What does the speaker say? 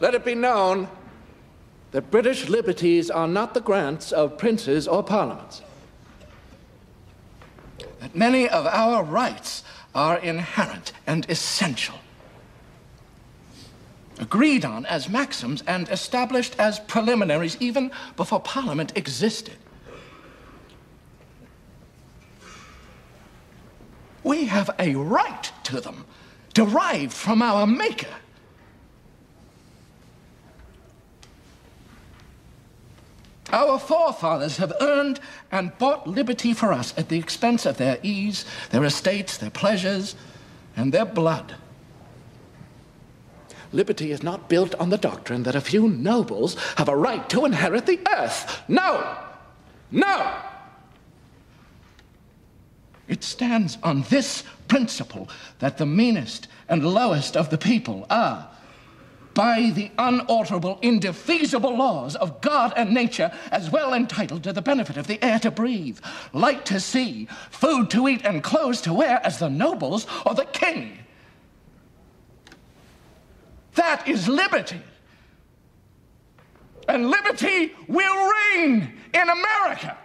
Let it be known that British liberties are not the grants of princes or parliaments. That many of our rights are inherent and essential. Agreed on as maxims and established as preliminaries even before Parliament existed. We have a right to them, derived from our Maker. Our forefathers have earned and bought liberty for us at the expense of their ease, their estates, their pleasures, and their blood. Liberty is not built on the doctrine that a few nobles have a right to inherit the earth. No! No! It stands on this principle that the meanest and lowest of the people are, by the unalterable, indefeasible laws of God and nature, as well entitled to the benefit of the air to breathe, light to see, food to eat, and clothes to wear as the nobles or the king. That is liberty. And liberty will reign in America.